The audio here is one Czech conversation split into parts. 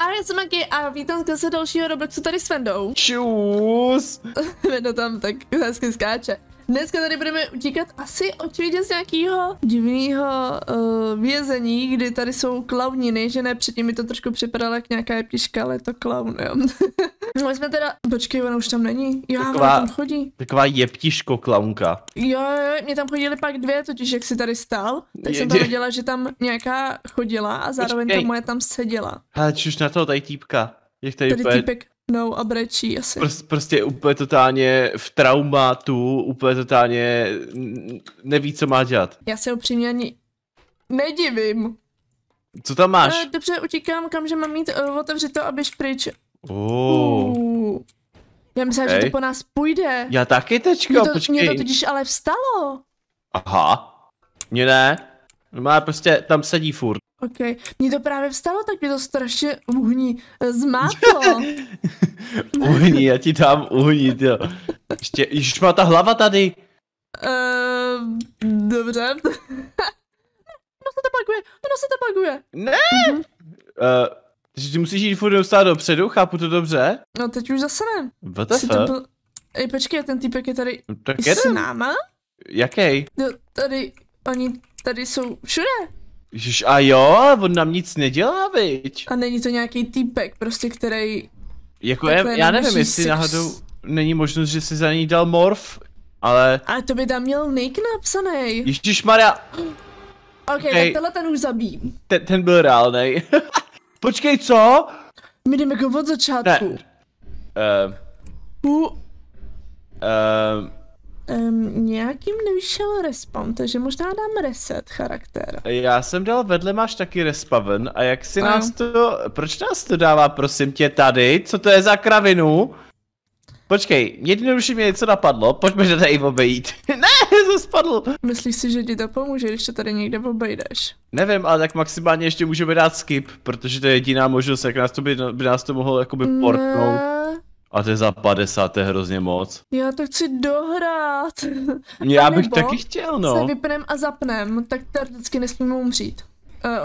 A já jsem Maki a vítám se dalšího Robloxu tady s Vendou. Čus! Vendo tam tak hezky skáče. Dneska tady budeme utíkat asi očividně z nějakého divného uh, vězení, kdy tady jsou klauniny, že ne, předtím mi to trošku připadalo jak nějaká jeptiška, ale je to klaun, jo. no jsme teda, počkej, ona už tam není, jo, Taková- ona tam chodí. Taková jeptiško klaunka. Jo, jo, mě tam chodily pak dvě, totiž jak si tady stál, tak Je- jsem tam viděla, že tam nějaká chodila a zároveň ta Počkej. moje tam seděla. Hele, čuš na toho tady týpka. Jak tady, Tady úplně, týpek, no a brečí asi. prostě, prostě úplně totálně v traumatu, úplně totálně neví, co má dělat. Já se upřímně ani nedivím. Co tam máš? Eh, dobře, utíkám, kam, že mám mít uh, otevřít to a běž pryč. Oh. Uh. Já myslím, že Okej. to po nás půjde. Já taky, Mě tečko, to, mě počkej. to totiž ale vstalo. Aha. Mně ne. Má prostě, tam sedí furt. Ok, mně to právě vstalo, tak mě to strašně uhní eh, zmátlo. Uhni, já ti dám uhni, jo. Ještě, již má ta hlava tady. uh, dobře. ono se to baguje, ono se to baguje. Ne! Mhm. Uh, takže ty musíš jít furt neustále dopředu, chápu to dobře? No teď už zase ne. WTF? Byl... Ej, počkej, ten týpek je tady No, tak s náma? Jaký? No, tady, oni tady jsou všude. Ježiš, a jo, on nám nic nedělá, viď? A není to nějaký týpek, prostě, který... Jako je, já nevím, jestli náhodou není možnost, že si za ní dal morf, ale... Ale to by tam měl Nick napsaný. Ježíš Maria, Ok, Okej. tak tenhle ten už zabím. ten, ten byl reálnej. Počkej, co? My jdeme jako od začátku. Uh, Uh, uh, um, nějakým nevyšel respawn, takže možná dám reset charakter. já jsem dal vedle máš taky respaven a jak si Ano. nás to, proč nás to dává prosím tě tady, co to je za kravinu? Počkej, jednoduše mě něco napadlo, pojďme to tady obejít. ne, to spadl. Myslíš si, že ti to pomůže, když to tady někde obejdeš? Nevím, ale tak maximálně ještě můžeme dát skip, protože to je jediná možnost, jak nás to by, by nás to mohlo jakoby portnout. Ne, A to je za 50, to je hrozně moc. já to chci dohrát. Já bych taky chtěl, Se no. vypnem a zapnem, tak teoreticky nesmíme umřít.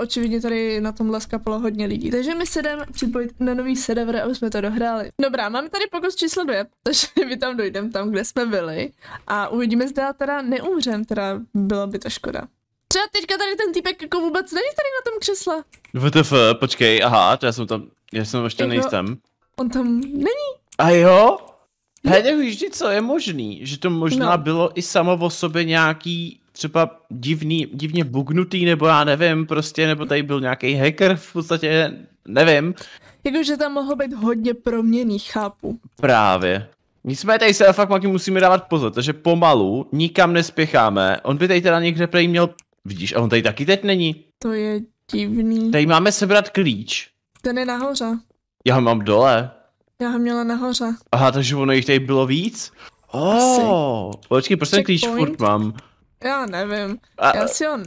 Očividně tady na tomhle skapalo hodně lidí. Takže my se jdeme připojit na nový server, aby jsme to dohráli. Dobrá, máme tady pokus číslo dvě, takže my tam dojdeme tam, kde jsme byli. A uvidíme, zda teda neumřem, teda byla by to škoda. Třeba teďka tady ten týpek jako vůbec není tady na tom křesle. VTF, počkej, aha, já jsem tam, já jsem ještě Jako- nejsem. On tam není. A jo? Tak vždy co je možný, že to možná No. bylo i samo o sobě nějaký třeba divný, divně bugnutý, nebo já nevím, prostě, nebo tady byl nějaký hacker v podstatě, nevím, Jakože tam mohlo být hodně proměný, chápu. právě. Nicméně tady se fakt Maki, musíme dávat pozor, takže pomalu, nikam nespěcháme, on by tady teda někde prej měl, vidíš, a on tady taky teď není. To je divný. Tady máme sebrat klíč, Ten je nahoře. já ho mám dole. Já ho měla nahoře. Aha, takže ono jich tady bylo víc? Oh, počkej, proč ten klíč furt mám? Já nevím. A, Já si ho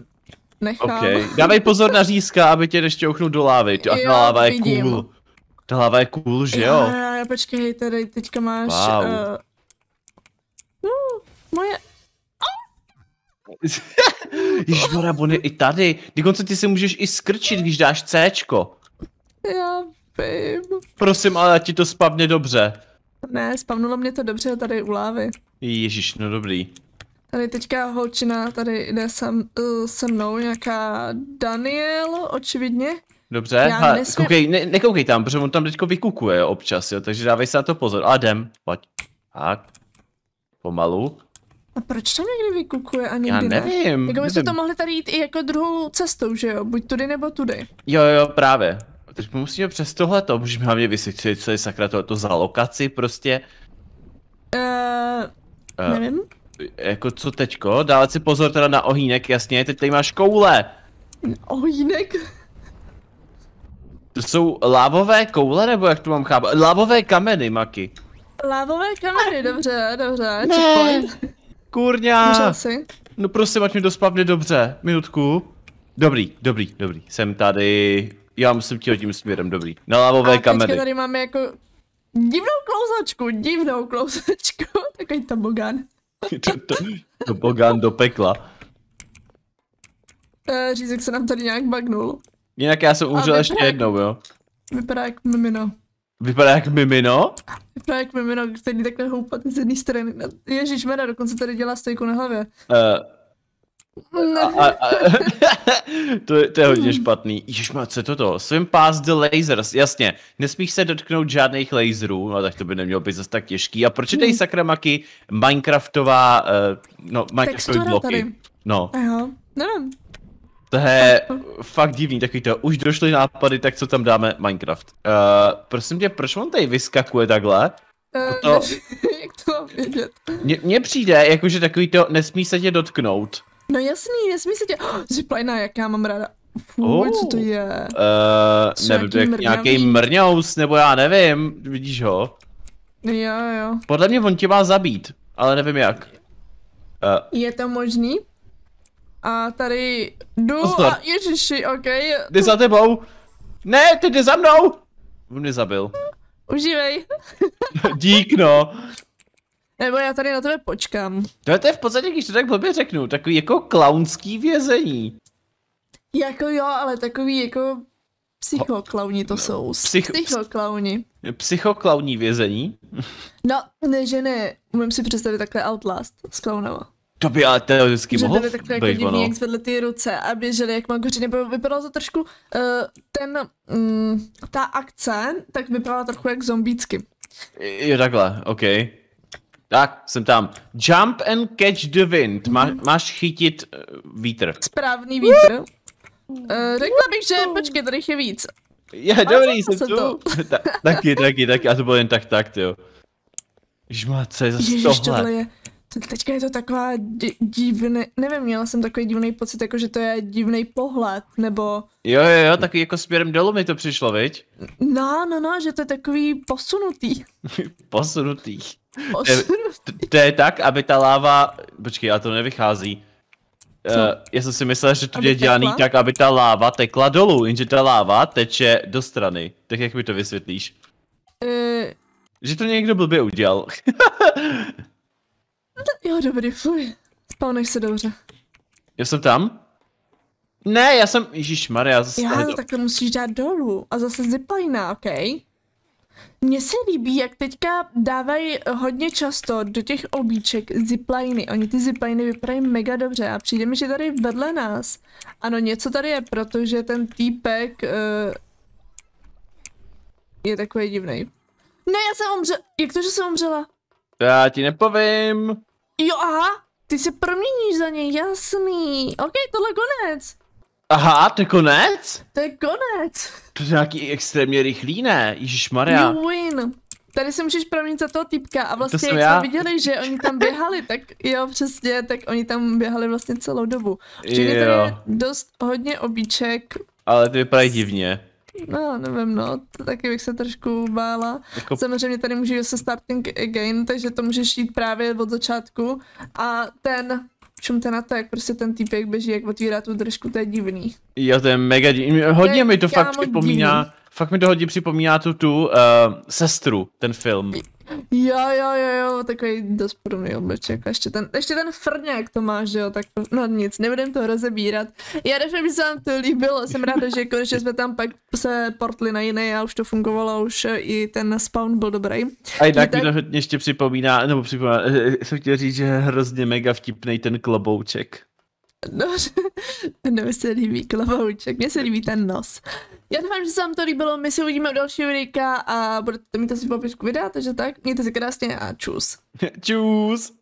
nechám. Ok, dávej pozor na řízka, aby tě nešťouchnul do lávy. Ty, a Jo, ta láva je vidím. cool. Ta láva je cool, že jo? Jo, jo, jo, počkej, tady teďka máš... Wow. Uh, uh, moje... Ježišmarja, on je i tady. Dokonce ty si můžeš i skrčit, když dáš Cčko. Já vím. Prosím, ale ti to spadne dobře. Ne, spavnulo mě to dobře tady u lávy. Ježíš, no dobrý. Tady teďka holčina tady jde sem, uh, se mnou, nějaká Daniel, očividně. Dobře, Já ha, nesmím- koukej, ne, nekoukej tam, protože on tam teďko vykukuje občas, jo, takže dávej se na to pozor. A jdem, pojď. Tak. Pomalu. A proč tam někdy vykukuje a někdy Já ne? nevím. Jako my jsme to mohli tady jít i jako druhou cestou, že jo? Buď tudy nebo tudy. Jo, jo, právě. Teď musíme přes tohleto, můžeme hlavně vysvětlit, co je sakra tohleto za lokaci, prostě. Uh, Uh, nevím. Jako co teďko, dávat si pozor teda na ohýnek, jasně, teď tady máš koule. Ojínek. To jsou lávové koule, nebo jak to mám chápat? Lávové kameny, Maki. Lávové kameny, dobře, dobře. Checkpoint. Kurňa. Můžel si. No prosím, ať mi to spadne dobře. Minutku. Dobrý, dobrý, dobrý. Jsem tady. Já musím ti tím směrem, dobrý. Na lávové A kameny. tady máme jako divnou klouzačku, divnou klouzačku. Takový tobogán. To, to, to bogán do pekla. Uh, řízek se nám tady nějak bagnul. Jinak já jsem umřel ještě jednou, jo. Vypadá jak mimino. Vypadá jak mimino? Vypadá jak mimino, který takhle houpat z jedné strany. Ježíš mena, dokonce tady dělá stejku na hlavě. Uh, a, a, a, to, je, to je hodně špatný. Ježišma, co je toto? Swim past the lasers, jasně. Nesmíš se dotknout žádných laserů, no tak to by nemělo být zase tak těžký. A proč je tady Hmm. sakramaky Minecraftová, uh, no, Minecraftový bloky? tady. No, Aha, nevím. to je fakt divný, takový to, už došly nápady, tak co tam dáme? Minecraft. Uh, prosím tě, proč on tady vyskakuje takhle? Uh, to- jak to mám vědět? Mně přijde, jakože takový to, nesmí se tě dotknout. No jasný, nesmí se tě... Oh, zipline, jak já mám ráda. Fuj, Oh. co to je? Uh, Jsou nevím, nějaký jak nějaký mrňavý. mrňous, nebo já nevím, vidíš ho? Jo, jo. Podle mě on tě má zabít, ale nevím jak. Uh, Je to možný? A tady jdu Pozor. a ježiši, ok, jde za tebou. Ne, ty jde za mnou. On mě zabil. užívej. Dík no. Nebo já tady na tebe počkám. To je, to je v podstatě, když to tak blbě řeknu, takový jako klaunský vězení. Jako jo, ale takový jako psychoklauni to jsou. Psych- Psychoklauni. Psychoklauní vězení. No, ne, že ne. Umím si představit takhle Outlast s klaunama. To by ale teoreticky Že mohl byly takhle jako být divný, ono. jak zvedli ty ruce a běželi jak magoři, nebo vypadalo to trošku, uh, ten, um, ta akce, tak vypadala trochu jak zombícky. Jo, takhle, OK. Tak, jsem tam. Jump and catch the wind. Má, máš chytit uh, vítr. Správný vítr. Uh, řekla bych, že počkej, tady je víc. Je, Ale dobrý, jsem tu. to. Ta, taky, taky, taky. A to bylo jen tak, tak, jo. Ježmá, co je zase Ježiš, tohle? tohle je, teďka je to taková di- divný, nevím, měla jsem takový divný pocit, jako že to je divný pohled, nebo Jo, jo, jo, taky jako směrem dolů mi to přišlo, viď? no, no, no, že to je takový posunutý. Posunutý. posunutý. To, je tak, aby ta láva... Počkej, a to nevychází. Uh, já jsem si myslel, že to je dělaný tak, aby ta láva tekla dolů, jenže ta láva teče do strany. Tak jak mi to vysvětlíš? Uh, Že to někdo blbě udělal. jo, dobrý, fuj. Spawneš se dobře. já jsem tam? Ne, já jsem... Ježíš Maria, zase Já, tady tak to musíš dát dolů. A zase zipline, ok? Mně se líbí, jak teďka dávají hodně často do těch obíček zipliny. Oni ty zipliny vypadají mega dobře a přijde mi, že tady vedle nás. Ano, něco tady je, protože ten týpek uh, je takový divný. Ne, já jsem umřela. Jak to, že jsem umřela? Já ti nepovím. Jo, aha, ty se proměníš za něj, jasný. Ok, tohle konec. Aha, to je konec? To je konec. To je nějaký extrémně rychlý, ne? Ježíš Maria. You win. Tady se můžeš proměnit za toho typka a vlastně jsem jak já. jsme viděli, že oni tam běhali, tak jo, přesně, tak oni tam běhali vlastně celou dobu. Včetně tady je dost hodně obíček, ale ty vypadají divně. No nevím no, to taky bych se trošku bála. Jako, Samozřejmě tady můžeš se starting again, takže to můžeš jít právě od začátku a ten, šumte na to, jak prostě ten týpek běží, jak otvírá tu držku, to je divný. jo, to je mega divný. Hodně je mi to fakt připomíná, divný. fakt mi to hodně připomíná tu tu uh, sestru, ten film. Jo, jo, jo, jo, takový dost podobný obliček. A ještě ten, ještě ten frňák to má, že jo, tak no nic, nebudem to rozebírat. Já doufám, že se vám to líbilo, jsem ráda, že konečně jsme tam pak se portli na jiný a už to fungovalo, už i ten spawn byl dobrý. A jinak mi tak- to hodně ještě připomíná, nebo připomíná, jsem chtěl říct, že je hrozně mega vtipný ten klobouček. Dobře, No, mi se líbí klobouček, mně se líbí ten nos. Já doufám, že se vám to líbilo, my se uvidíme u dalšího videa a budete to mít asi popisku videa, takže tak, mějte se krásně a čus. Čus!